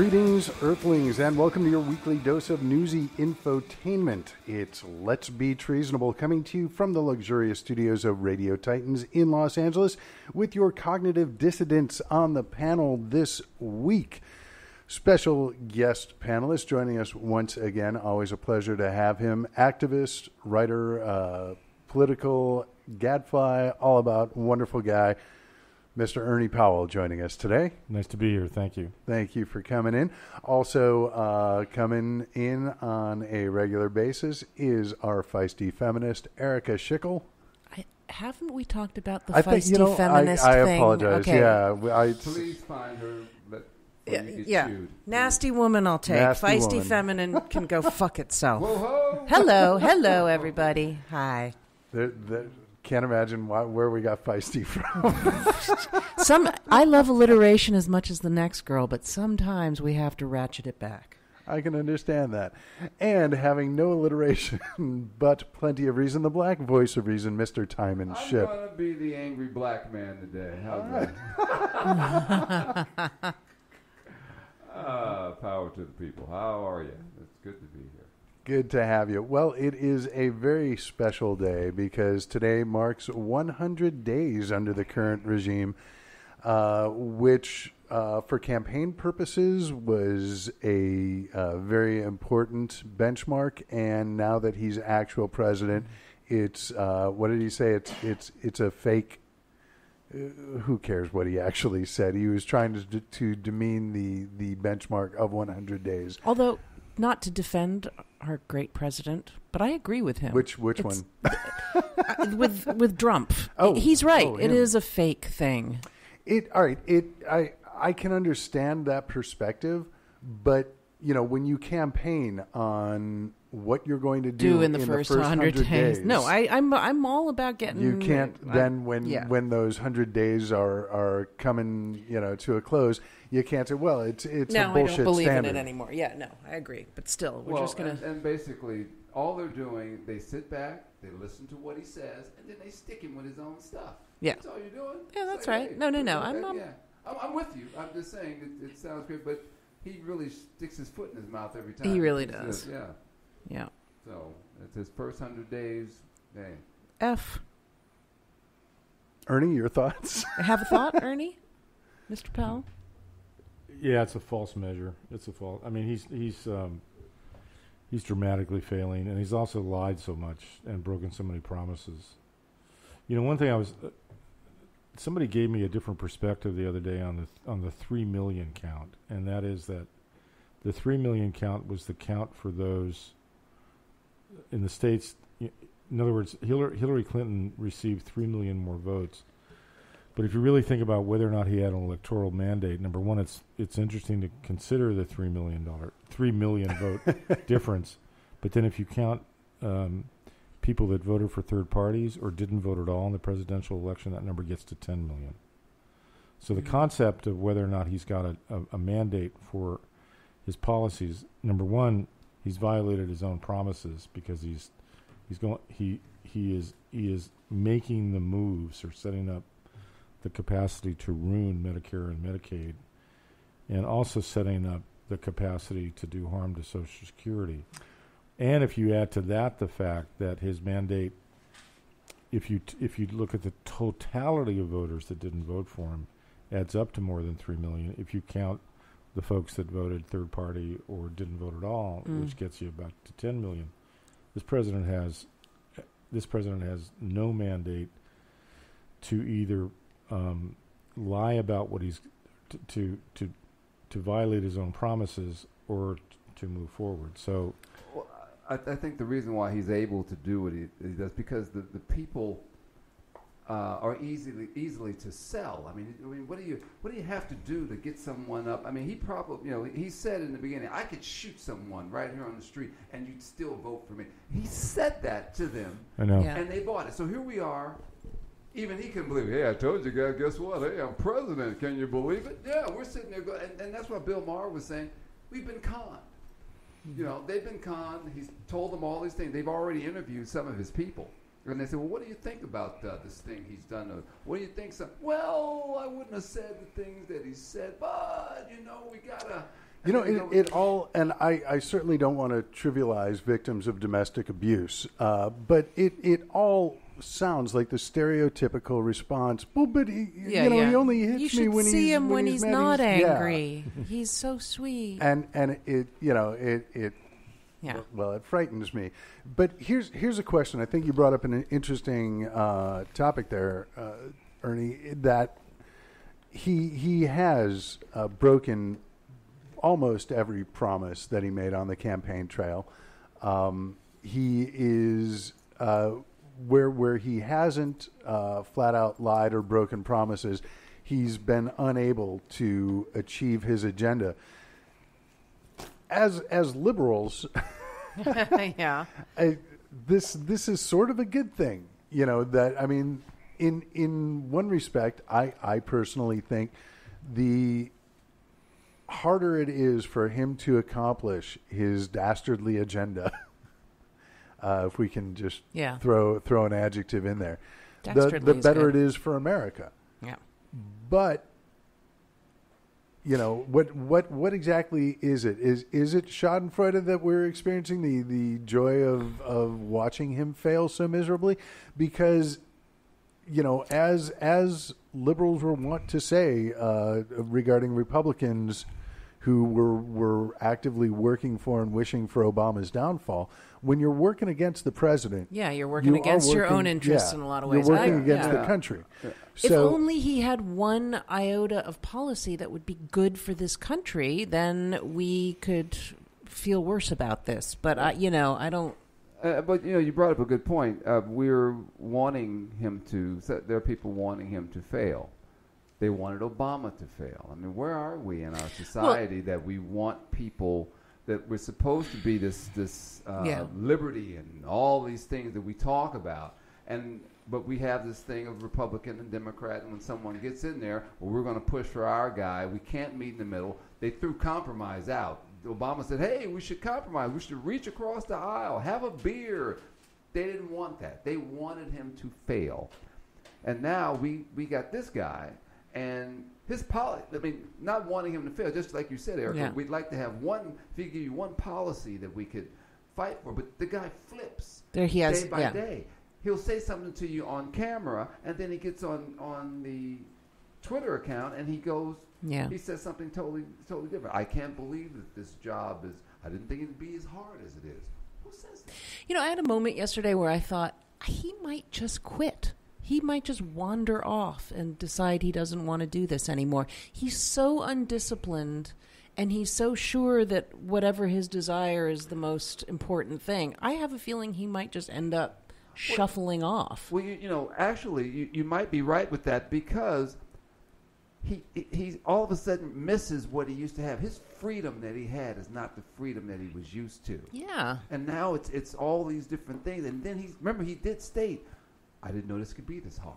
Greetings, Earthlings, and welcome to your weekly dose of newsy infotainment. It's Let's Be Treasonable coming to you from the luxurious studios of Radio Titans in Los Angeles with your cognitive dissidents on the panel this week. Special guest panelist joining us once again. Always a pleasure to have him. Activist, writer, uh, political gadfly, all about wonderful guy. Mr. Ernie Powell joining us today. Nice to be here. Thank you. Thank you for coming in. Also, uh, coming in on a regular basis is our feisty feminist, Erika Schickel. I, haven't we talked about the I feisty think, you know, feminist I, I thing? apologize. Okay. Yeah, I, Please find her, but Yeah, you get yeah. chewed. nasty woman I'll take. Nasty Feisty woman. feminine can go fuck itself. Whoa, ho! Hello, hello, everybody. Hi. the, the, can't imagine why, where we got feisty from. Some I love alliteration as much as the next girl, but sometimes we have to ratchet it back. I can understand that. And having no alliteration, but plenty of reason, the black voice of reason, Mr. Tymon I'm Shipp. gonna be the angry black man today. How's that? uh, power to the people. How are you? It's good to be here. Good to have you. Well, it is a very special day because today marks 100 days under the current regime, uh, which, uh, for campaign purposes, was a uh, very important benchmark. And now that he's actual president, it's uh, what did he say? It's it's it's a fake. Uh, who cares what he actually said? He was trying to to demean the the benchmark of 100 days. Although not to defend our great president, but I agree with him. Which which It's- one? With with Trump. Oh, he's right. oh, it is a fake thing. It all right. It I I can understand that perspective, but you know when you campaign on what you're going to do, Do in the first, hundred days. No, I, I'm I'm all about getting. you can't I- then when yeah. when those hundred days are are coming you know to a close, you can't say well it's it's no, a I bullshit don't believe standard. in it anymore. Yeah, no, I agree. But still, we're well, just gonna. and, and basically, all they're doing, they sit back, they listen to what he says, and then they stick him with his own stuff. Yeah. That's all you're doing. Yeah, that's like, right. hey, No, no, no, I'm- I'm- yeah. I'm, I'm with you. I'm just saying it, it sounds great, but he really sticks his foot in his mouth every time. He really says, does. Yeah. Yeah. So it's his first hundred days. Hey, F. Ernie, your thoughts? Have a thought, Ernie, Mr. Powell. Yeah, it's a false measure. It's a false. I mean, he's he's um, he's dramatically failing, and he's also lied so much and broken so many promises. You know, one thing I was. Uh, somebody gave me a different perspective the other day on the th- on the three million count, and that is that the three million count was the count for those in the states. In other words, Hillary, Hillary Clinton received three million more votes. But if you really think about whether or not he had an electoral mandate, number one, it's it's interesting to consider the three million dollar, three million vote difference. But then if you count um, people that voted for third parties or didn't vote at all in the presidential election, that number gets to ten million. So the concept of whether or not he's got a, a, a mandate for his policies, number one, he's violated his own promises because he's he's going he he is he is making the moves or setting up the capacity to ruin Medicare and Medicaid, and also setting up the capacity to do harm to Social Security. And if you add to that the fact that his mandate, if you t- if you look at the totality of voters that didn't vote for him, adds up to more than three million. If you count the folks that voted third party or didn't vote at all, Mm. which gets you about to ten million. This president has this president has no mandate to either um, lie about what he's t- to to to violate his own promises or t- to move forward. So Well, I, I think the reason why he's able to do what he, he does because the, the people uh, are easily easily to sell. I mean, I mean, what do you what do you have to do to get someone up? I mean, he probably you know he said in the beginning, I could shoot someone right here on the street and you'd still vote for me. He said that to them, I know. Yeah. and they bought it. So here we are. Even he couldn't believe it. Hey, I told you guys, guess what? Hey, I'm president. Can you believe it? Yeah, we're sitting there going, and, and that's what Bill Maher was saying. We've been conned. You know, they've been conned. He's told them all these things. They've already interviewed some of his people. And they said, well, what do you think about uh, this thing he's done? Uh, what do you think? So, well, I wouldn't have said the things that he said, but, you know, we got to You know, it, it all, and I, I certainly don't want to trivialize victims of domestic abuse, uh, but it, it all sounds like the stereotypical response. Well, but he, Yeah, you know, yeah. he only hits you me should when see he's him when, he's, mad. not yeah. angry. He's so sweet. And and it, you know, it it yeah. well, it frightens me. But here's here's a question. I think you brought up an interesting uh, topic there, uh, Ernie. That he he has uh, broken almost every promise that he made on the campaign trail. Um, he is uh, where where he hasn't uh, flat out lied or broken promises. He's been unable to achieve his agenda. As as liberals, yeah. I, this this is sort of a good thing, you know. That I mean, in in one respect, I I personally think the harder it is for him to accomplish his dastardly agenda, uh, if we can just Yeah. throw throw an adjective in there, the, the better good. it is for America. Yeah. But you know what what what exactly is it? Is is it Schadenfreude that we're experiencing the the joy of of watching him fail so miserably? Because you know, as as liberals were wont to say uh, regarding Republicans who were were actively working for and wishing for Obama's downfall, when you're working against the president, Yeah, you're working you are against your own working- interests yeah, in a lot of ways. You're working I- against yeah. the country. If So only he had one iota of policy that would be good for this country, then we could feel worse about this. But I, you know, I don't. Uh, but you know, you brought up a good point. Uh, we're wanting him to. There are people wanting him to fail. They wanted Obama to fail. I mean, where are we in our society that we want people that we're supposed to be this this uh, Yeah. liberty and all these things that we talk about, and but we have this thing of Republican and Democrat, and when someone gets in there, well, we're going to push for our guy. We can't meet in the middle. They threw compromise out. Obama said, "Hey, we should compromise. We should reach across the aisle, have a beer." They didn't want that. They wanted him to fail. And now we, we got this guy, and his policy. I mean, not wanting him to fail, just like you said, Erika. Yeah. We'd like to have one. If he give you one policy that we could fight for, but the guy flips There he has. day by yeah. day. He'll say something to you on camera, and then he gets on on the Twitter account, and he goes. Yeah. He says something totally totally different. I can't believe that this job is. I didn't think it'd be as hard as it is. Who says that? You know, I had a moment yesterday where I thought he might just quit. He might just wander off and decide he doesn't want to do this anymore. He's so undisciplined and he's so sure that whatever his desire is the most important thing. I have a feeling he might just end up shuffling off. Well, you, you know, actually, you, you might be right with that because he he all of a sudden misses what he used to have. His freedom that he had is not the freedom that he was used to. Yeah. And now it's it's all these different things. And then he's remember he did state, I didn't know this could be this hard.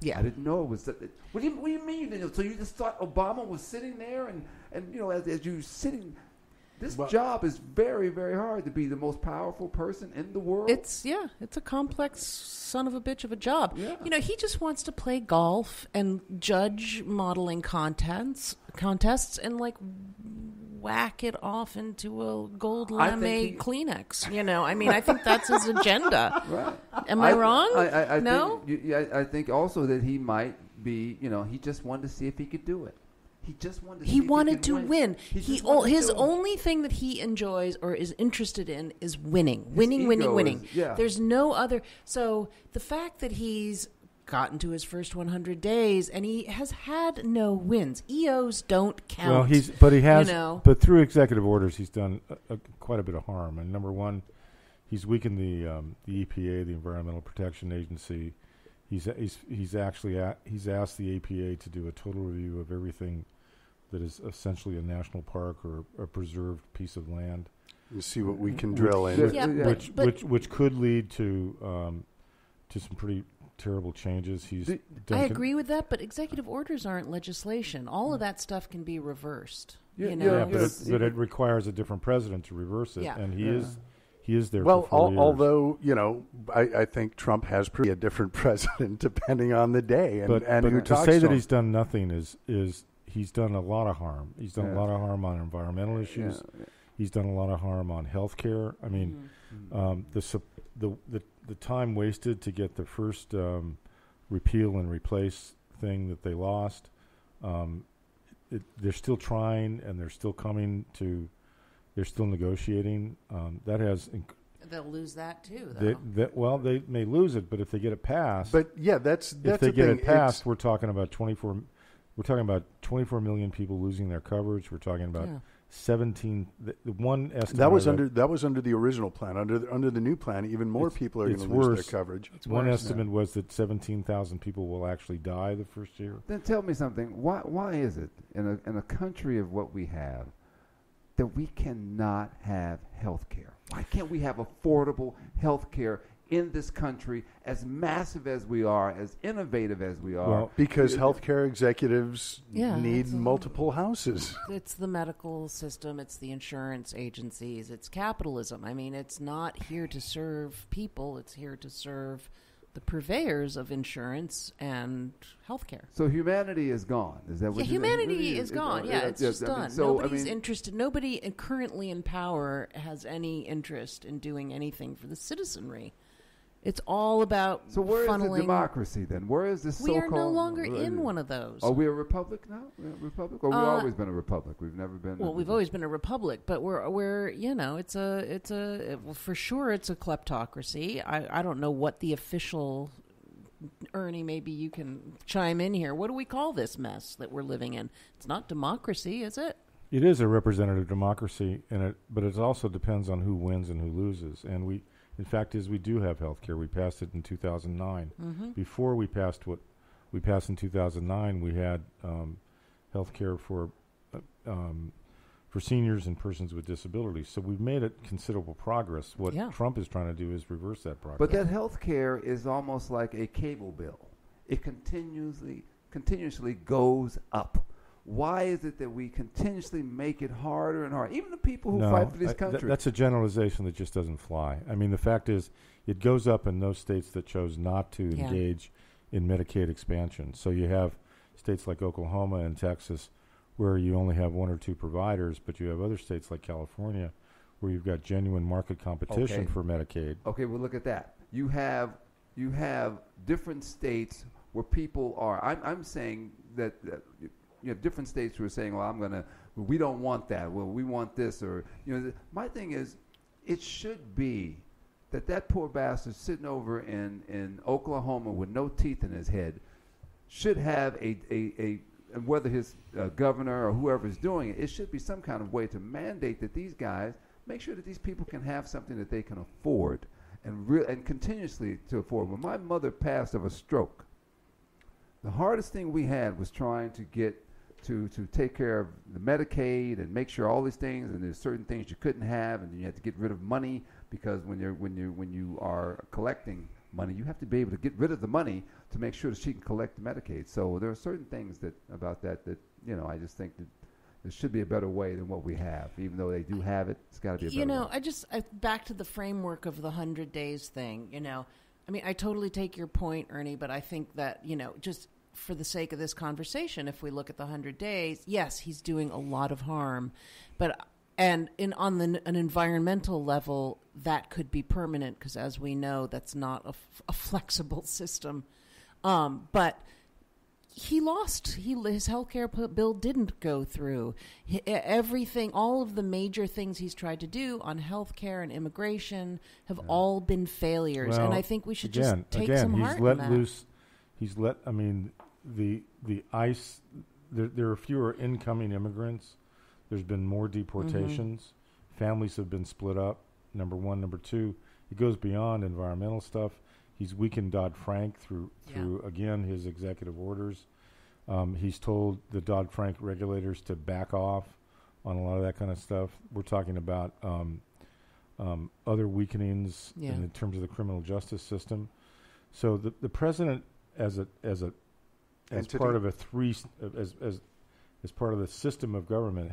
Yeah. I didn't know it was. That, what do you What do you mean? You didn't know? So you just thought Obama was sitting there, and and you know, as, as you sitting, this Well- job is very very hard to be the most powerful person in the world. It's yeah, it's a complex son of a bitch of a job. Yeah. You know, he just wants to play golf and judge modeling contests, contests, and like whack it off into a gold I lame he- Kleenex. You know, I mean, I think that's his agenda. right. Am I, wrong? I, I, I no. Think, you- I I think also that he might be. You know, he just wanted to see if he could do it. He just wanted. To see he if wanted could to win. He, He, o- his only thing that he enjoys or is interested in is winning, winning, winning, winning. is- yeah. There's no other. So the fact that he's gotten to his first 100 days and he has had no wins. EOs don't count. Well, he's but he has, know. but through executive orders, he's done a, a, quite a bit of harm. And number one, he's weakened the um, the EPA, the Environmental Protection Agency. He's he's he's actually a, he's asked the EPA to do a total review of everything that is essentially a national park or a preserved piece of land, You see what we can drill in. Yeah, yeah, yeah. but, which but which which could lead to um, to some pretty terrible changes. He's The- done I con- agree with that, but executive orders aren't legislation. All of that stuff can be reversed. Yeah, you know, Yeah, yeah. but, it, but it requires a different president to reverse it, Yeah. and he Yeah. is he is there. Well, for four al- years. although you know, I, I think Trump has pretty a different president depending on the day and, but, and but who to talks say to that him. he's done nothing is is he's done a lot of harm. He's done Yeah. a lot of harm on environmental issues. Yeah. He's done a lot of harm on health care. I mean, Mhm. um, the, sup- the the the time wasted to get the first um, repeal and replace thing that they lost. Um, it, they're still trying, and they're still coming to. They're still negotiating. Um, that has inc- They'll lose that too, though. they, that, well, they may lose it, but if they get it passed, But yeah, that's that's if they the get thing. it passed, It's- we're talking about twenty four. We're talking about twenty four million people losing their coverage. We're talking about Yeah. Seventeen. The, the one estimate that was under that was under the original plan. Under the, under the new plan, even more people are going to lose worse. their coverage. one worse. estimate was that seventeen thousand people will actually die the first year. Then tell me something. Why why is it in a in a country of what we have that we cannot have health care? Why can't we have affordable health care in this country as massive as we are, as innovative as we are? Well, Because healthcare executives Yeah, need that's a- multiple houses. It's the medical system, it's the insurance agencies, it's capitalism. I mean, it's not here to serve people, it's here to serve the purveyors of insurance and healthcare. so humanity is gone. Is that what you- humanity really is it- gone. Yeah, it's yes, just I mean, done. so, I Nobody's mean, interested. Nobody currently in power has any interest in doing anything for the citizenry. It's all about So where is the funneling. democracy then? Where is this we are so-called? no longer uh, in one of those. Are we a republic now? We're a republic, or we've Uh, always been a republic? We've never been. Well, a- we've always been a republic, but we're we're you know it's a it's a well, for sure it's a kleptocracy. I I don't know what the official Ernie. Maybe you can chime in here. What do we call this mess that we're living in? It's not democracy, is it? It is a representative democracy, and it, but it also depends on who wins and who loses. And we, in fact, is we do have health care. We passed it in 2009. Mm-hmm. Before we passed what we passed in 2009, we had um, health care for uh, um, for seniors and persons with disabilities. So we've made it considerable progress. What Yeah. Trump is trying to do is reverse that progress. But that health care is almost like a cable bill. It continuously continuously goes up. Why is it that we continuously make it harder and harder? Even the people who no, fight for this I- th- country. that's a generalization that just doesn't fly. I mean, the fact is, it goes up in those states that chose not to Yeah. engage in Medicaid expansion. So you have states like Oklahoma and Texas where you only have one or two providers, but you have other states like California where you've got genuine market competition Okay. for Medicaid. Okay, well look at that. You have you have different states where people are. I'm I'm saying that, that you have different states who are saying, well, I'm gonna. We don't want that. Well, we want this, or you know. The, my thing is, it should be that that poor bastard sitting over in in Oklahoma with no teeth in his head should have a a, a whether his uh, governor or whoever is doing it, it should be some kind of way to mandate that these guys make sure that these people can have something that they can afford and real and continuously to afford. When my mother passed of a stroke, the hardest thing we had was trying to get to to take care of the Medicaid and make sure all these things and there's certain things you couldn't have and then you had to get rid of money because when you're when you when you are collecting money you have to be able to get rid of the money to make sure that she can collect the Medicaid. So there are certain things that about that that you know I just think that there should be a better way than what we have. Even though they do have it, it's got to be a better you know, way. I just I, back to the framework of the hundred days thing. You know, I mean, I totally take your point, Ernie, but I think that you know, just for the sake of this conversation, if we look at the hundred days, yes, he's doing a lot of harm, but and in on the an environmental level, that could be permanent because, as we know, that's not a, f- a flexible system. Um, but he lost. He his healthcare p- bill didn't go through. He, everything, all of the major things he's tried to do on healthcare and immigration have all been failures. and I think we should again, just take again, some he's heart let in that. loose. He's let. I mean, the the ICE. There, there are fewer incoming immigrants. There's been more Mm-hmm. deportations. Families have been split up. Number one, number two. It goes beyond environmental stuff. He's weakened Dodd Frank through Yeah. through again his executive orders. Um, he's told the Dodd Frank regulators to back off on a lot of that kind of stuff. We're talking about um, um, other weakenings Yeah. in terms of the criminal justice system. So the the president, as a as a as Entity. part of a three s- as as as part of the system of government,